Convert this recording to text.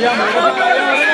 yeah